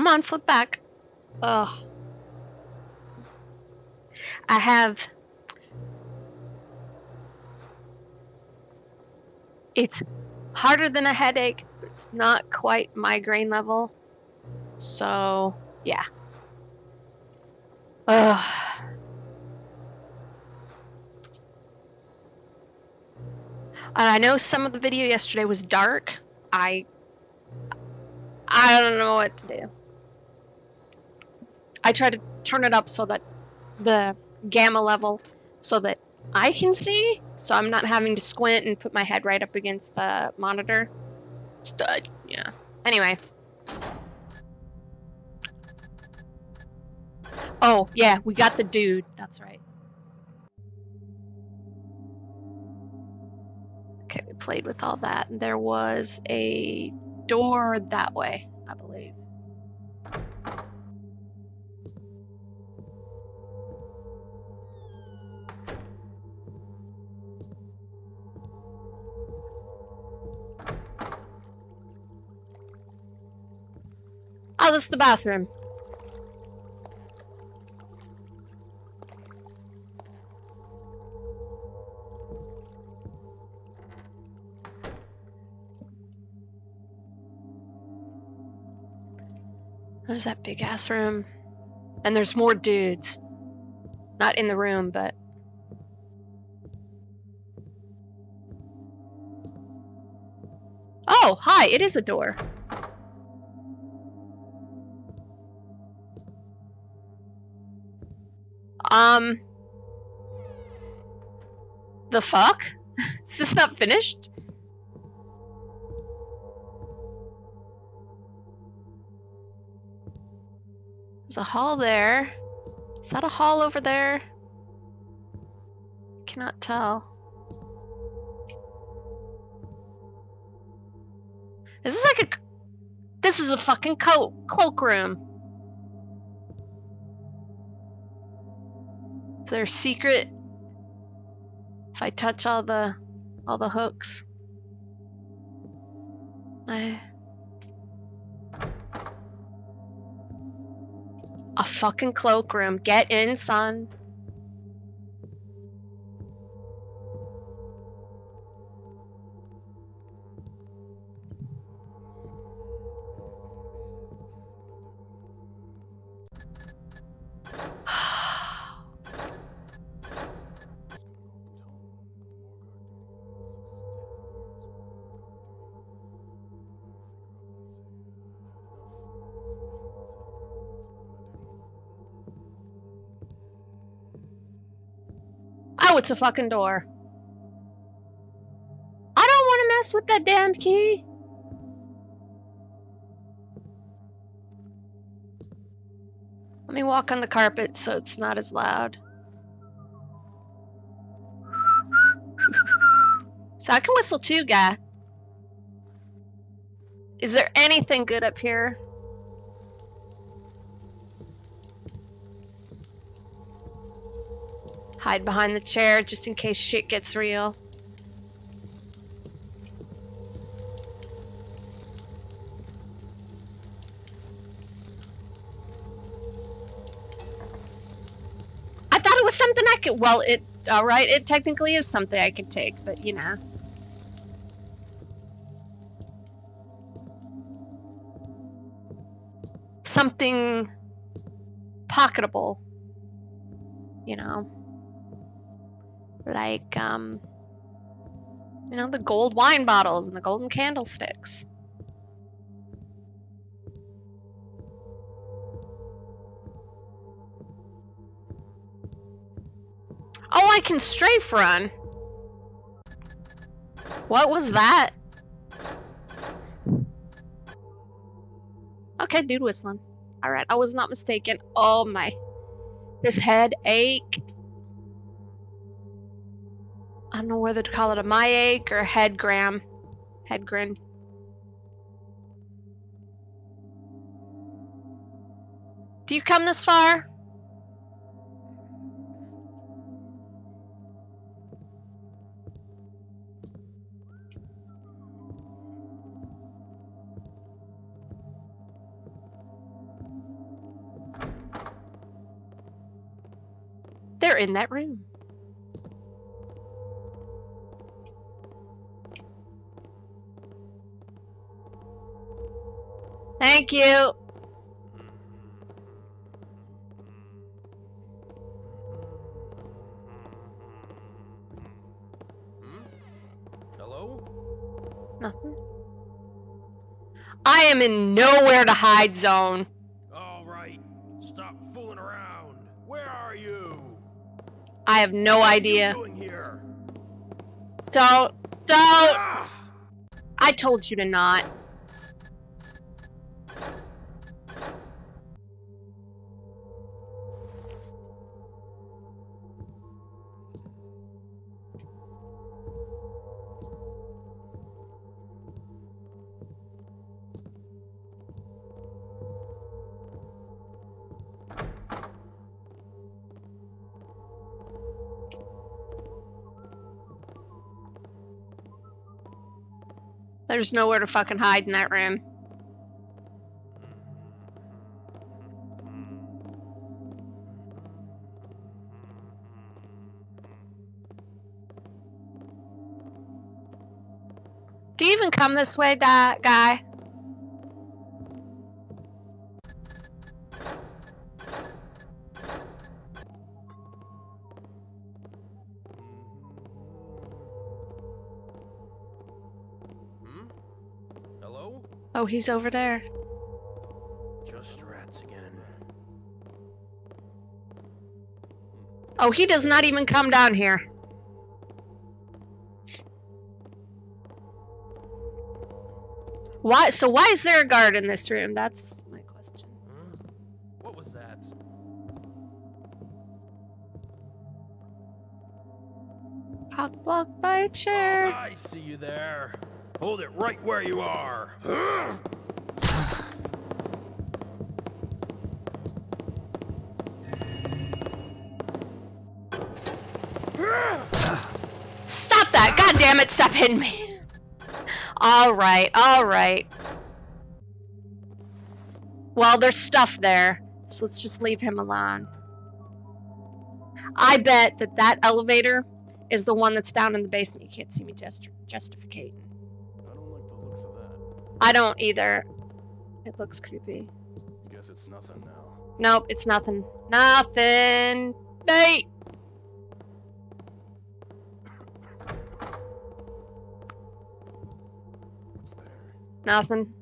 Come on, flip back. Ugh. I have. It's harder than a headache, but it's not quite migraine level. So, yeah. Ugh. And I know some of the video yesterday was dark. I I don't know what to do. I try to turn it up so that the gamma level so that I can see, so I'm not having to squint and put my head right up against the monitor. Stud, yeah. Anyway. Oh, yeah, we got the dude. That's right. Okay, we played with all that. And there was a door that way, I believe. Oh, this is the bathroom. There's that big ass room. And there's more dudes. Not in the room, but. Oh, hi, it is a door. Um. The fuck? is this not finished? There's a hall there. Is that a hall over there? I Cannot tell. Is this like a... This is a fucking coat cloakroom. Is there a secret? If I touch all the... all the hooks. I... A fucking cloakroom. Get in, son. Oh, it's a fucking door. I don't want to mess with that damn key. Let me walk on the carpet so it's not as loud. So I can whistle too, guy. Is there anything good up here? Hide behind the chair just in case shit gets real. I thought it was something I could. Well, it. Alright, it technically is something I could take, but you know. Something pocketable. You know like um you know the gold wine bottles and the golden candlesticks. Oh i can strafe run. What was that? Okay dude whistling. All right i was not mistaken. Oh my this headache I don't know whether to call it a my ache or head gram. Head grin. Do you come this far? They're in that room. Thank you. Hello? Nothing. I am in nowhere to hide zone. All right. Stop fooling around. Where are you? I have no What are idea. you doing here? Don't, don't. Ah! I told you to not. There's nowhere to fucking hide in that room. Do you even come this way, that guy? He's over there. Just rats again. Oh, he does not even come down here. Why? So why is there a guard in this room? That's my question. Huh? What was that? Cock blocked by a chair. Oh, I see you there. Hold it right where you are. Stop that! God damn it! Stop hitting me. All right, all right. Well, there's stuff there, so let's just leave him alone. I bet that that elevator is the one that's down in the basement. You can't see me just justificating. I don't either. It looks creepy. Guess it's nothing now. Nope, it's nothing. Nothing. What's there? Nothing.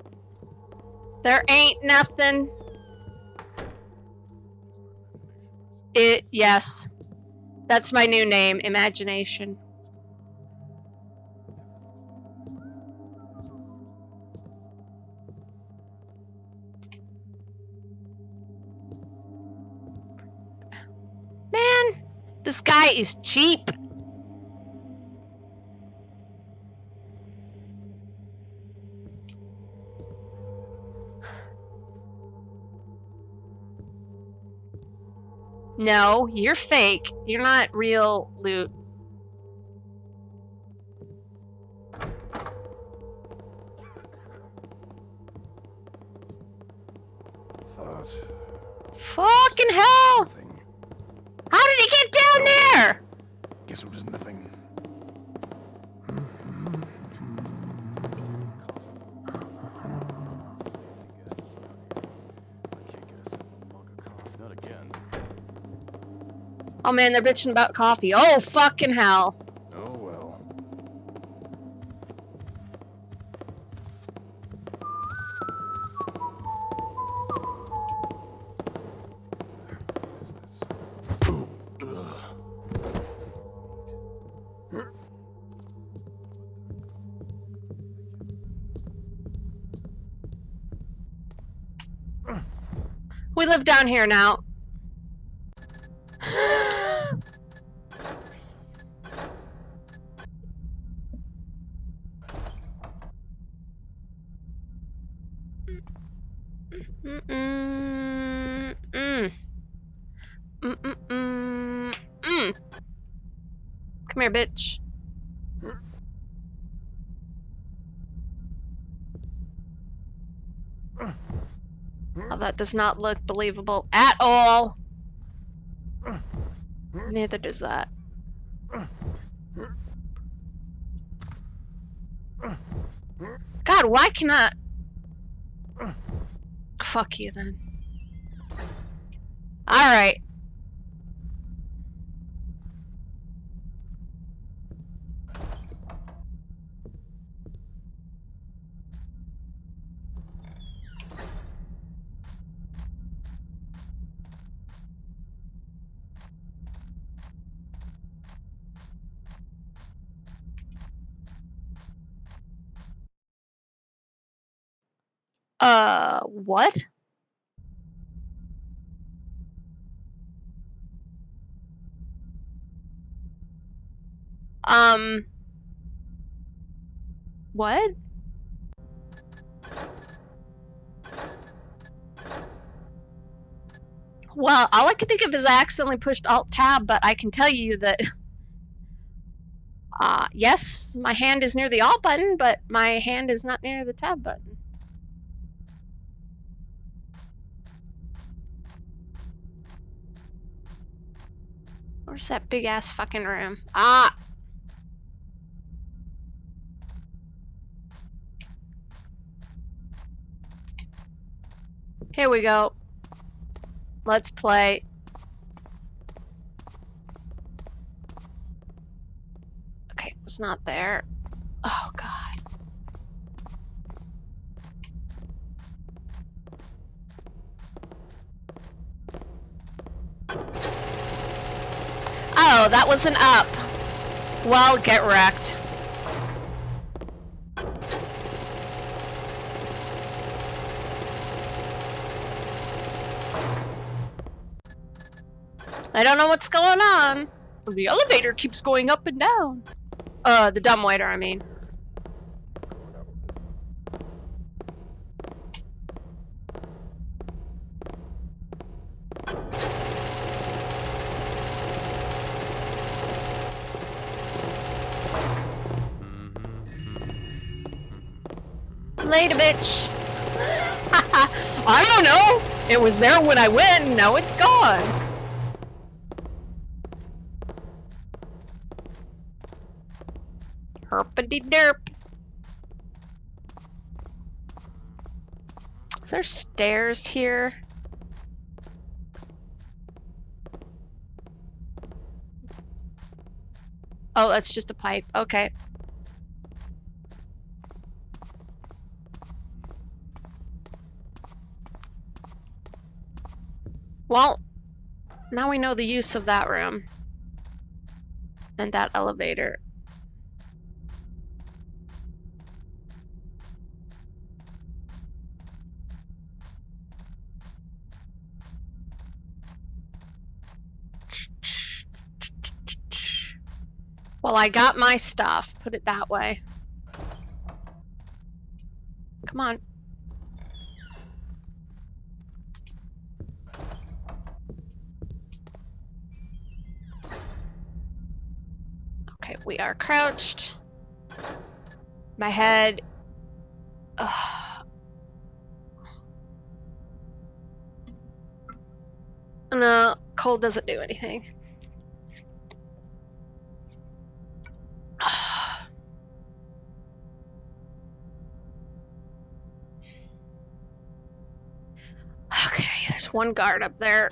There ain't nothing. It yes. That's my new name, Imagination. This guy is cheap. No, you're fake. You're not real loot. Thought. Fucking hell! Something. How did he get down there? Guess it was nothing. Not. Oh man, they're bitching about coffee. Oh fucking hell. We live down here now. Mm-mm, mm. Mm-mm-mm, mm. Come here, bitch. Oh, that does not look believable at all. Neither does that. God, why cannot? Fuck you then. Alright. Uh, what? Um. What? Well, all I can think of is I accidentally pushed Alt Tab, but I can tell you that. Uh, yes, my hand is near the Alt button, but my hand is not near the Tab button. Where's that big ass fucking room? Ah! Here we go. Let's play. Okay, it's not there. Oh god. Oh, that was an up. Well, get wrecked. I don't know what's going on. The elevator keeps going up and down. Uh, the dumbwaiter, I mean. Later, bitch. I don't know. It was there when I went, and now it's gone. Herpity derp. Is there stairs here? Oh, that's just a pipe. Okay. Well, now we know the use of that room. And that elevator. Well, I got my stuff. Put it that way. Come on. Okay, we are crouched. My head. Ugh. No, uh, cold doesn't do anything. Okay, there's one guard up there.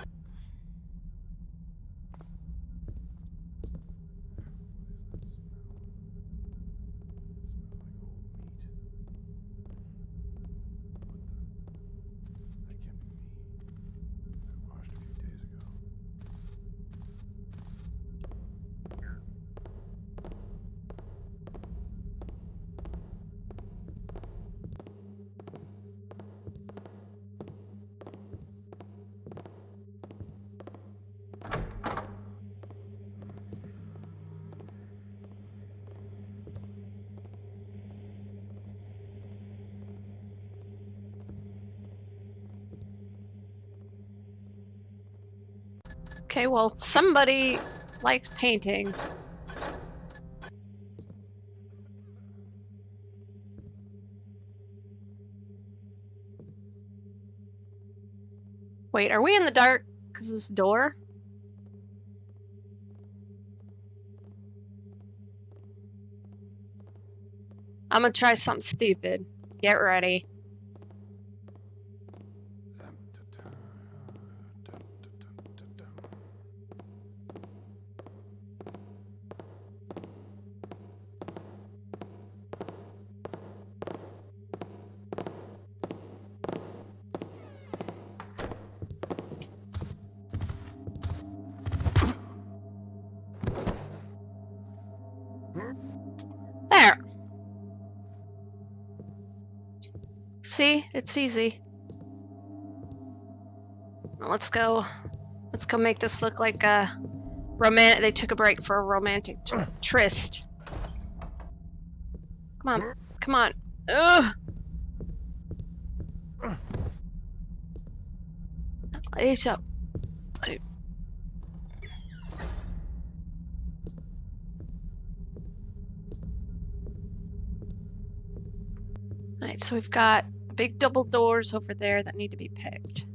Okay, well, somebody likes painting. Wait, are we in the dark because this door? I'm gonna try something stupid. Get ready. It's easy. Let's go. Let's go make this look like a romantic. They took a break for a romantic tr- tryst. Come on, come on. Ugh. Ace up. Alright, so we've got big double doors over there that need to be picked.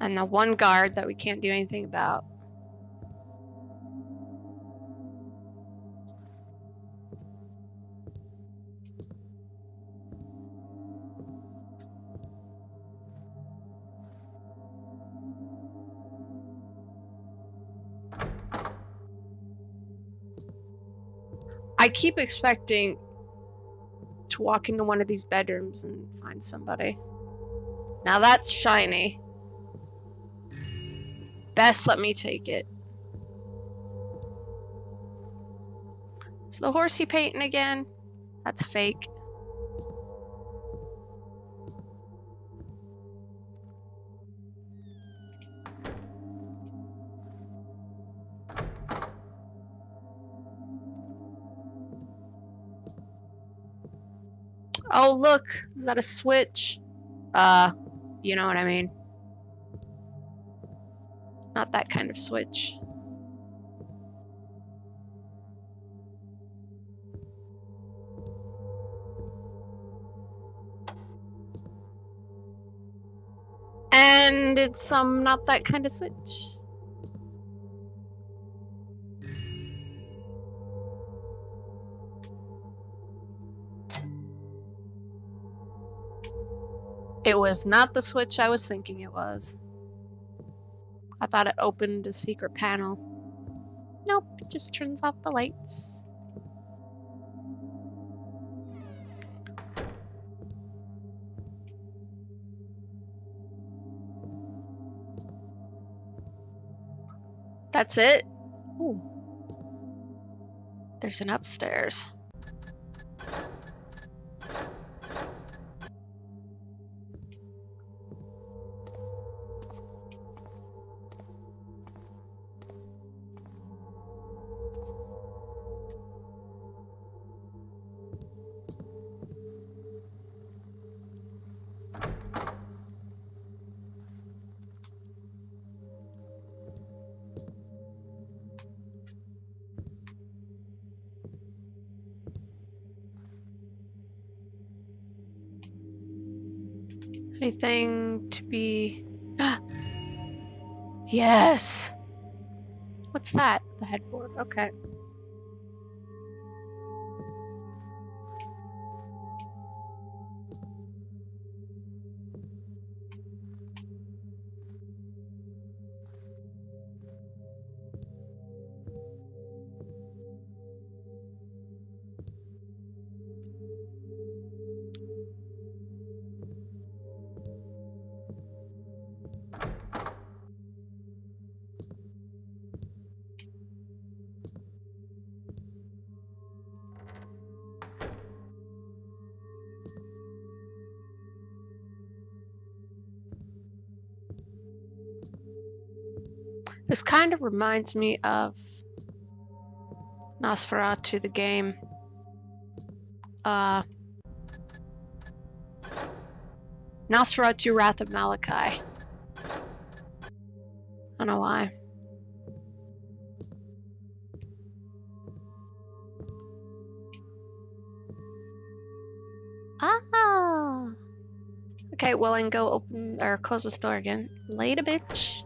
And the one guard that we can't do anything about. I keep expecting to walk into one of these bedrooms and find somebody. Now that's shiny. Best let me take it. it. Is the horsey painting again? That's fake. Oh, look. Is that a switch? Uh, you know what I mean. Not that kind of switch. And it's um not that kind of switch. It was not the switch I was thinking it was. I thought it opened a secret panel. Nope, it just turns off the lights. That's it? Ooh. There's an upstairs. Yes! What's that? The headboard. Okay. Kind of reminds me of Nosferatu, the game. Uh, Nosferatu, Wrath of Malachi. I don't know why. Ah! Okay, well, can go open or close this door again. Later, bitch.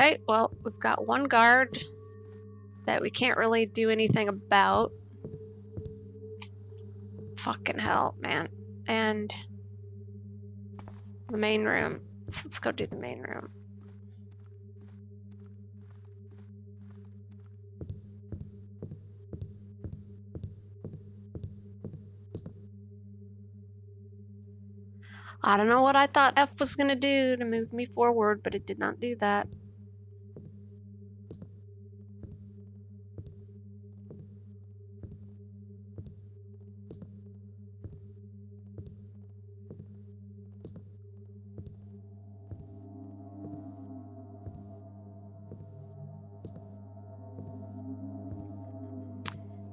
Okay, well, we've got one guard that we can't really do anything about. Fucking hell, man. And the main room. So let's go do the main room. I don't know what I thought F was going to do to move me forward, but it did not do that.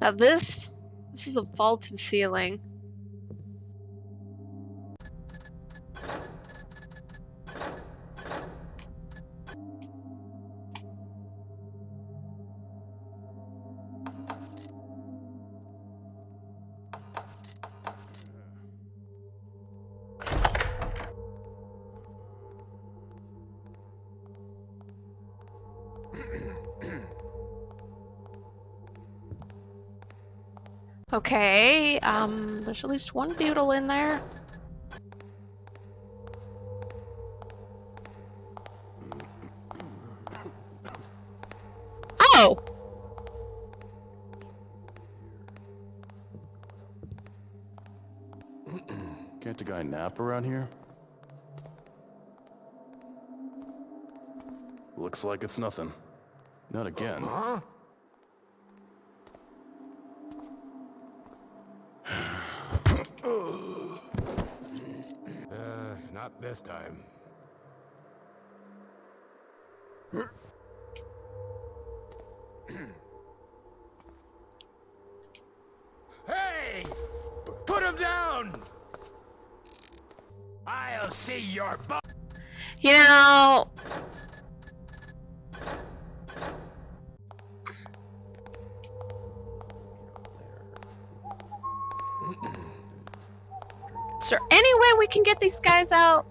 Now this, this is a vaulted ceiling. Okay, um, there's at least one doodle in there. Oh! Can't a guy nap around here? Looks like it's nothing. Not again. Huh? uh, not this time. hey! Put him down! I'll see your butt. You know, get these guys out?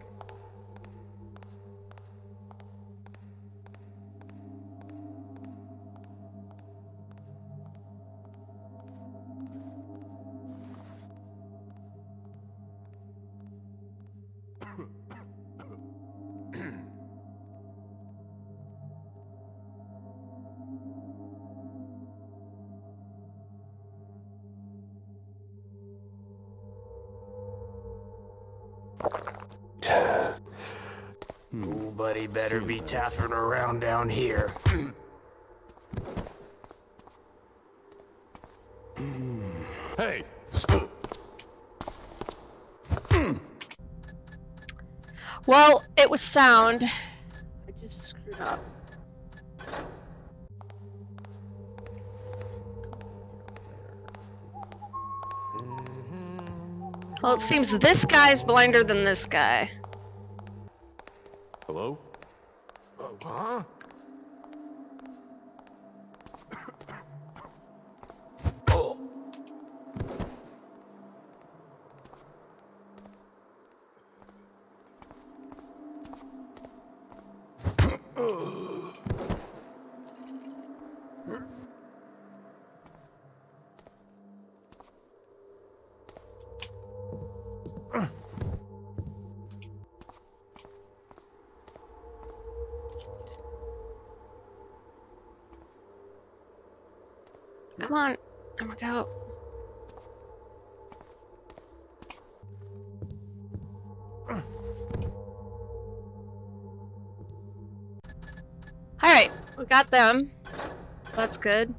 Nobody better be taffing around down here. Hey! st- Well, it was sound. It seems this guy's blinder than this guy. Hello? Huh? Oh. Come on. I'm gonna go. Alright, we got them. That's good.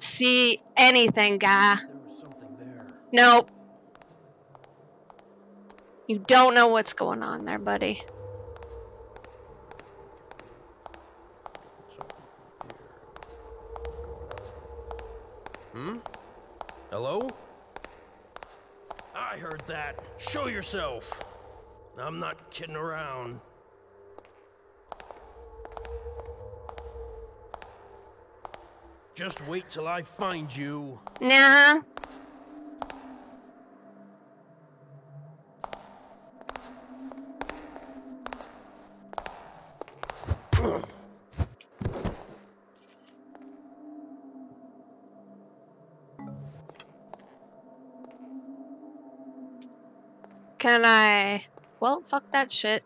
Don't see anything, guy. There was something there. Nope. You don't know what's going on there, buddy. Hmm? Hello? I heard that. Show yourself. I'm not kidding around. Just wait till I find you. Nah. Can I? Well, fuck that shit.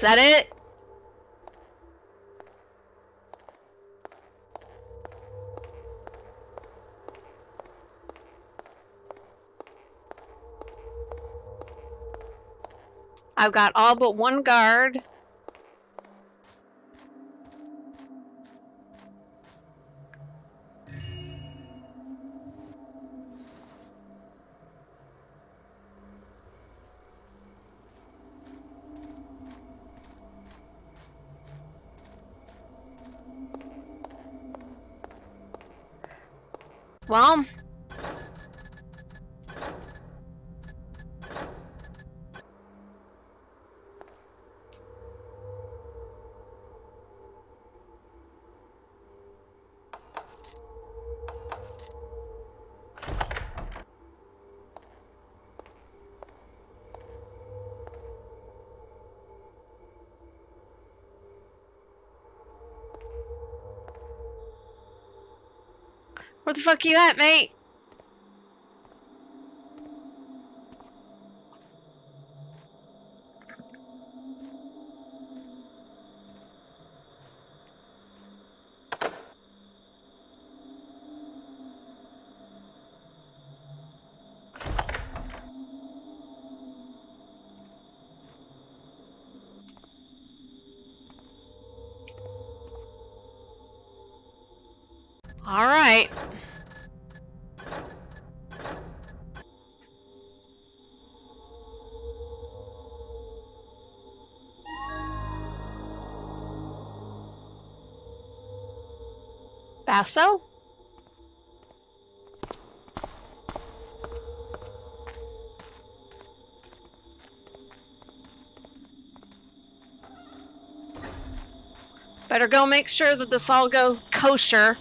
Is that it? I've got all but one guard. Well, fuck you at, mate? All right. Basso? Better go make sure that this all goes kosher.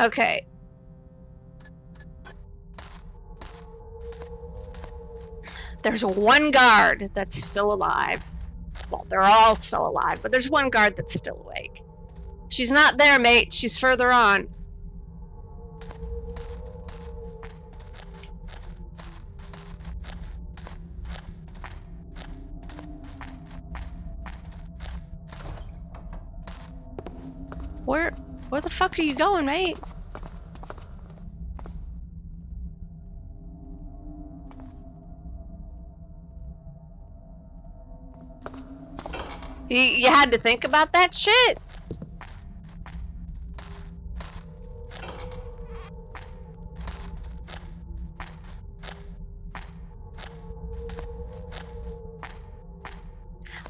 Okay. There's one guard that's still alive. Well, they're all still alive, but there's one guard that's still awake. She's not there, mate. She's further on. Where where the fuck are you going, mate? You, you had to think about that shit?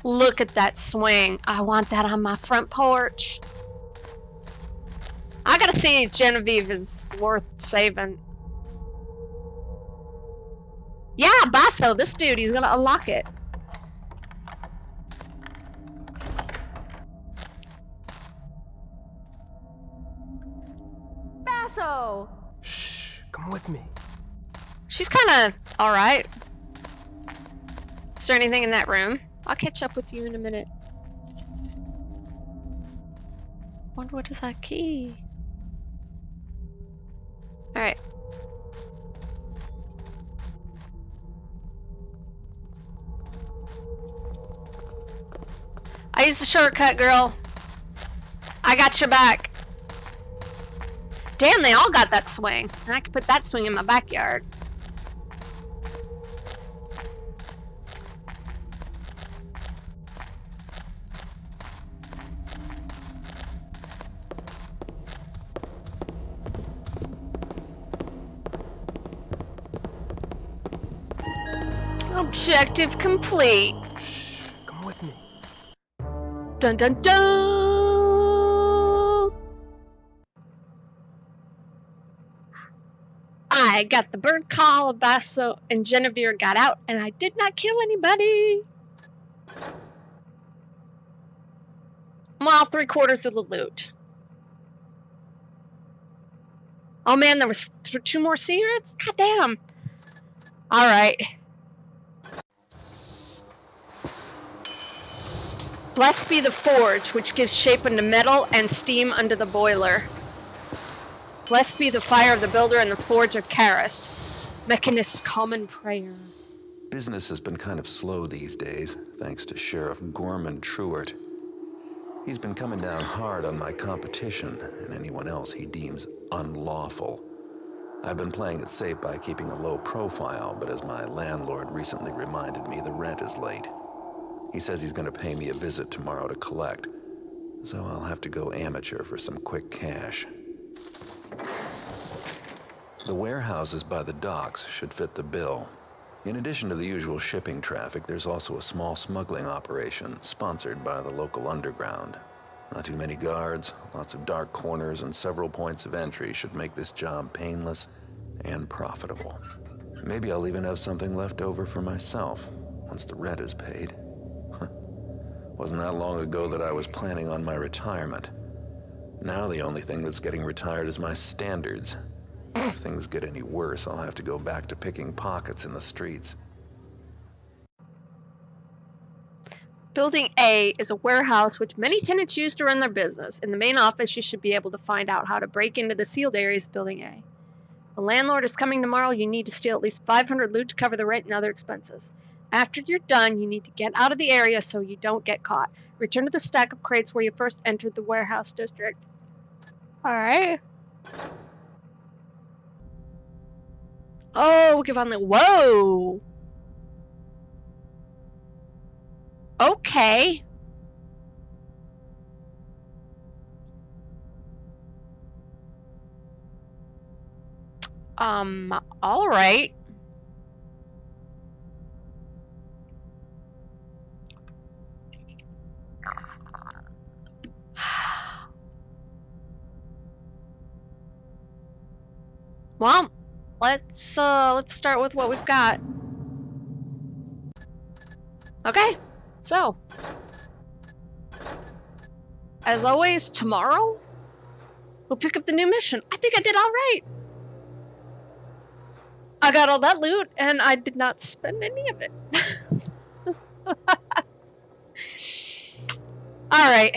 Look at that swing. I want that on my front porch. I gotta see if Genevieve is worth saving. Yeah, Basso, this dude, he's gonna unlock it. With me. She's kind of alright. Is there anything in that room? I'll catch up with you in a minute. Wonder what is that key? Alright. I used the shortcut, girl. I got your back. Damn, they all got that swing. And I could put that swing in my backyard. Objective complete. Shh, come with me. Dun dun dun! I got the bird call, Basso and Genevieve got out, and I did not kill anybody. Well, three quarters of the loot. Oh man, there was th- two more secrets? God damn. Alright. Blessed be the forge, which gives shape unto metal and steam unto the boiler. Blessed be the fire of the builder and the forge of Karras. Mechanist's common prayer. Business has been kind of slow these days, thanks to Sheriff Gorman Truart. He's been coming down hard on my competition and anyone else he deems unlawful. I've been playing it safe by keeping a low profile, but as my landlord recently reminded me, the rent is late. He says he's going to pay me a visit tomorrow to collect, so I'll have to go amateur for some quick cash. The warehouses by the docks should fit the bill. In addition to the usual shipping traffic, there's also a small smuggling operation sponsored by the local underground. Not too many guards, lots of dark corners, and several points of entry should make this job painless and profitable. Maybe I'll even have something left over for myself once the rent is paid. Wasn't that long ago that I was planning on my retirement. Now the only thing that's getting retired is my standards. If things get any worse, I'll have to go back to picking pockets in the streets. Building A is a warehouse which many tenants use to run their business. In the main office, you should be able to find out how to break into the sealed areas of Building A. The landlord is coming tomorrow. You need to steal at least 500 loot to cover the rent and other expenses. After you're done, you need to get out of the area so you don't get caught. Return to the stack of crates where you first entered the warehouse district. Alright. Oh, we can finally. Whoa! Okay. Um, alright. Well, let's uh let's start with what we've got. Okay, so as always, tomorrow we'll pick up the new mission. I think I did all right. I got all that loot and I did not spend any of it. all right.